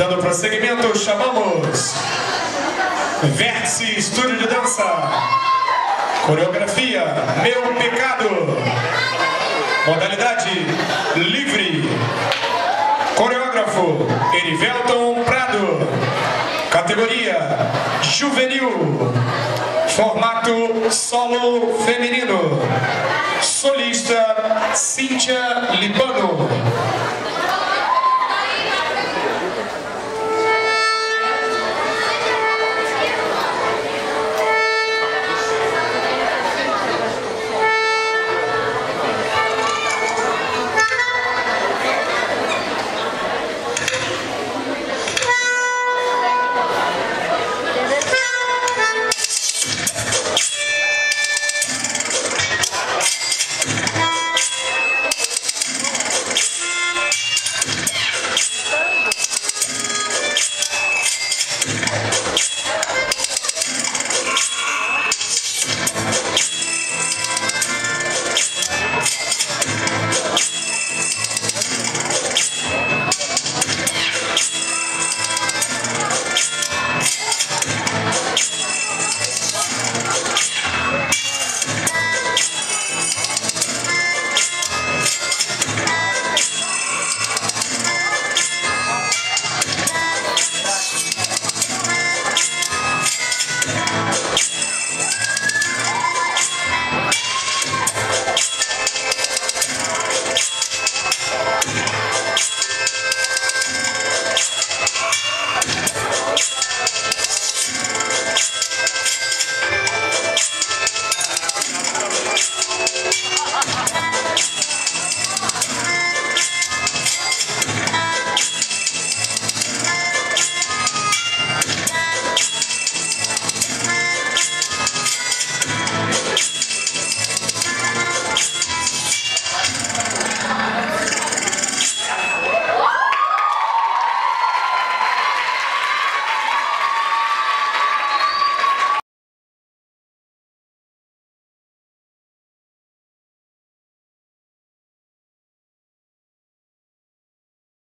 Dando prosseguimento, chamamos Vértice Estúdio de Dança. Coreografia Meu Pecado. Modalidade livre. Coreógrafo Erivelton Prado. Categoria Juvenil. Formato solo feminino. Solista Cíntia Libano.